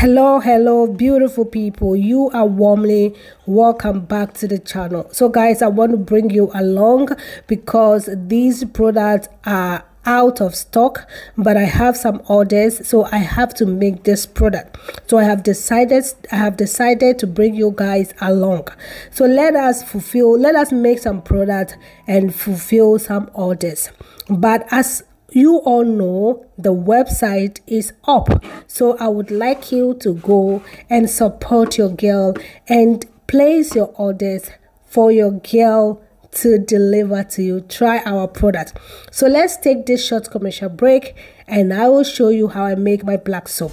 hello hello beautiful people. You are warmly welcome back to the channel. So guys i want to bring you along because these products are out of stock but i have some orders so i have to make this product. So i have decided i have decided to bring you guys along. So let us fulfill let us make some product and fulfill some orders. But as you all know the website is up. So i would like you to go and support your girl and place your orders for your girl to deliver to you. Try our product. So let's take this short commercial break and i will show you how i make my black soap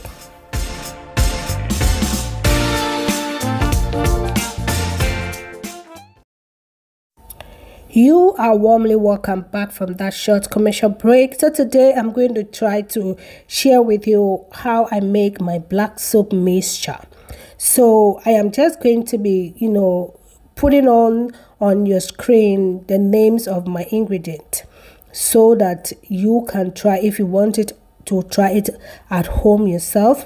You are warmly welcome back from that short commercial break. So today I'm going to try to share with you how I make my black soap mixture. So I am just going to be, you know, putting on on your screen the names of my ingredient so that you can try if you wanted to try it at home yourself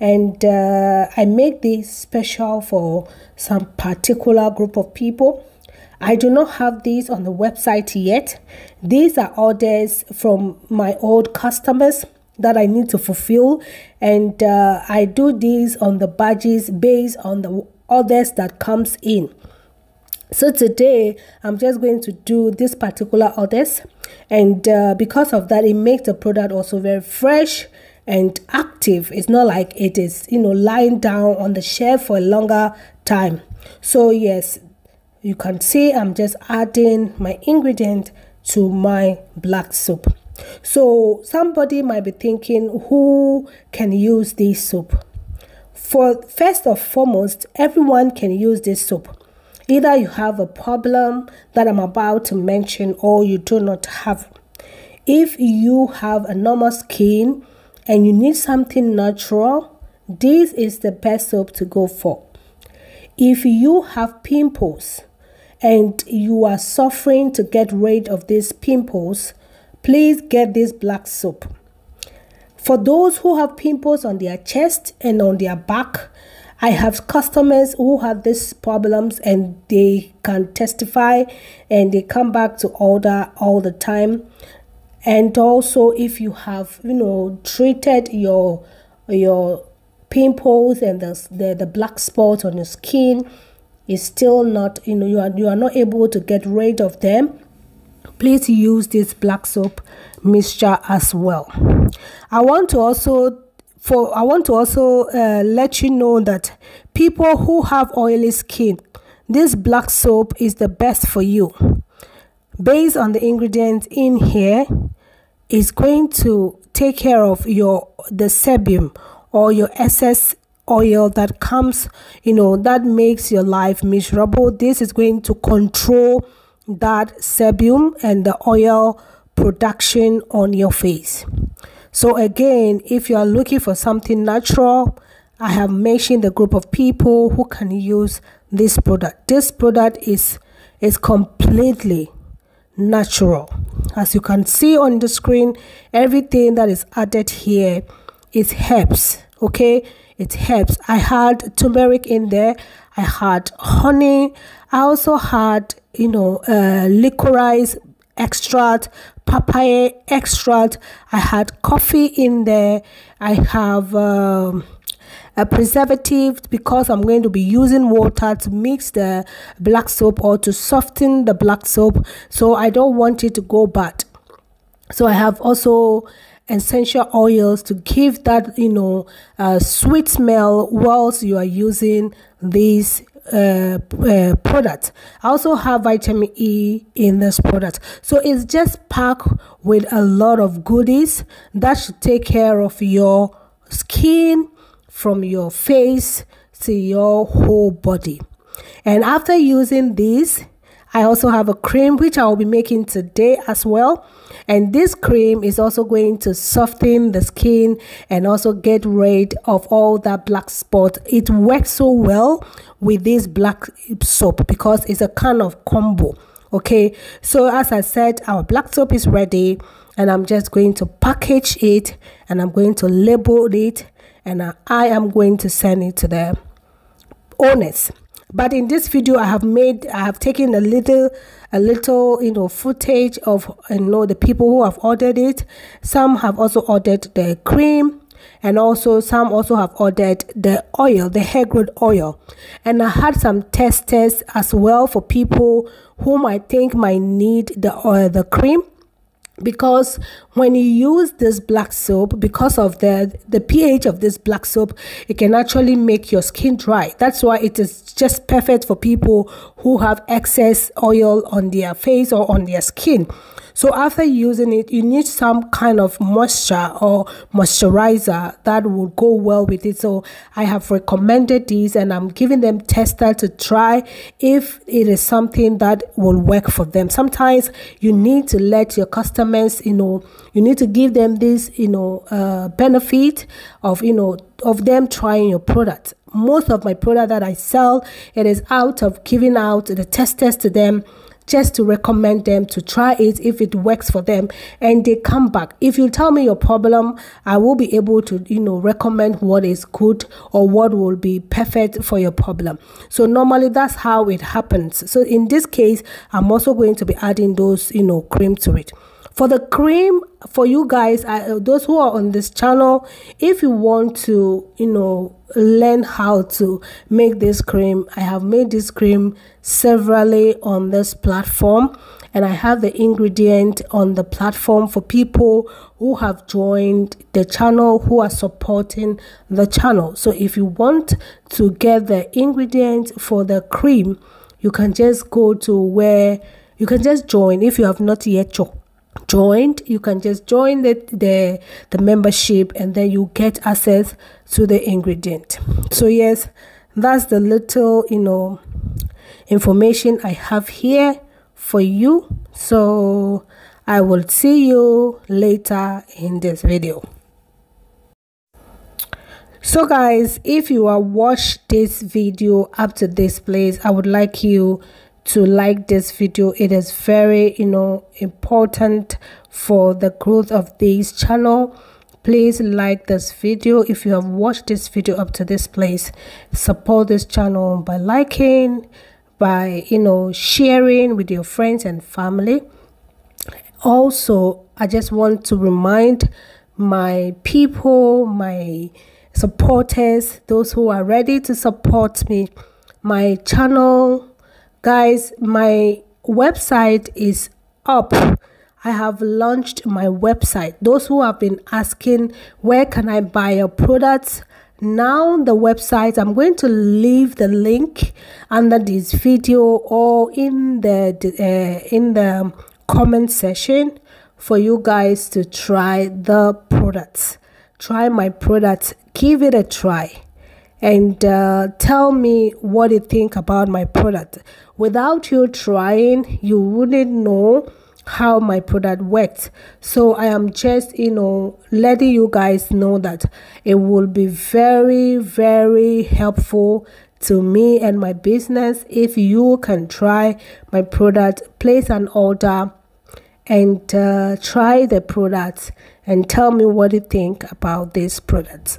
and uh, I make this special for some particular group of people I do not have these on the website yet. These are orders from my old customers that I need to fulfill, and uh, I do these on the badges based on the orders that comes in. So today I'm just going to do this particular orders, and uh, because of that, it makes the product also very fresh and active. It's not like it is you know lying down on the shelf for a longer time. So yes, you can see I'm just adding my ingredient to my black soap. So somebody might be thinking who can use this soup? For first and foremost, everyone can use this soup. Either you have a problem that I'm about to mention or you do not have. If you have a normal skin and you need something natural, this is the best soap to go for. If you have pimples, and you are suffering to get rid of these pimples, please get this black soap. For those who have pimples on their chest and on their back, I have customers who have these problems and they can testify and they come back to order all the time. And also if you have, you know, treated your your pimples and the, the, the black spots on your skin, is still not you know you are you are not able to get rid of them. Please use this black soap mixture as well. I want to also for i want to also uh, let you know that people who have oily skin this black soap is the best for you. Based on the ingredients in here is going to take care of your the sebum or your excess oil that comes you know that makes your life miserable. This is going to control that sebum and the oil production on your face. So again if you are looking for something natural i have mentioned the group of people who can use this product. This product is is completely natural. As you can see on the screen everything that is added here is herbs okay it helps. I had turmeric in there. I had honey. I also had you know uh, licorice extract papaya extract. I had coffee in there. I have um, a preservative because I'm going to be using water to mix the black soap or to soften the black soap. So I don't want it to go bad. So I have also essential oils to give that you know uh, sweet smell whilst you are using these uh, uh, product. I also have vitamin E in this product. So it's just packed with a lot of goodies that should take care of your skin from your face to your whole body. And after using this, I also have a cream which I will be making today as well. And this cream is also going to soften the skin and also get rid of all that black spot. It works so well with this black soap because it's a kind of combo okay? So as i said our black soap is ready and i'm just going to package it and i'm going to label it and I, am going to send it to the owners but in this video i have made i have taken a little a little you know footage of you know the people who have ordered it. Some have also ordered the cream and also some also have ordered the oil the hair growth oil. And i had some testers as well for people whom i think might need the oil the cream because when you use this black soap because of the the ph of this black soap it can actually make your skin dry. That's why it is just perfect for people who have excess oil on their face or on their skin so after using it, you need some kind of moisture or moisturizer that will go well with it. So I have recommended these and I'm giving them tester to try if it is something that will work for them. Sometimes you need to let your customers, you know, you need to give them this, you know, uh, benefit of, you know, of them trying your product most of my product that I sell, it is out of giving out the testers to them just to recommend them to try it if it works for them and they come back. If you tell me your problem i will be able to you know recommend what is good or what will be perfect for your problem. So normally that's how it happens. So in this case i'm also going to be adding those you know cream to it for the cream for you guys uh, those who are on this channel if you want to you know learn how to make this cream i have made this cream severally on this platform and i have the ingredient on the platform for people who have joined the channel who are supporting the channel. So if you want to get the ingredient for the cream you can just go to where you can just join if you have not yet joined joined you can just join the, the the membership and then you get access to the ingredient. So yes that's the little you know information i have here for you. So i will see you later in this video. So guys if you are watched this video up to this place i would like you to like this video. It is very you know important for the growth of this channel. Please like this video. If you have watched this video up to this place support this channel by liking by you know sharing with your friends and family. Also i just want to remind my people my supporters those who are ready to support me my channel guys my website is up I have launched my website. Those who have been asking, where can I buy your products? Now the website, I'm going to leave the link under this video or in the uh, in the comment section for you guys to try the products. Try my products. Give it a try and uh, tell me what you think about my product. Without you trying, you wouldn't know how my product works. So I am just, you know, letting you guys know that it will be very, very helpful to me and my business if you can try my product, place an order and uh, try the product and tell me what you think about this product.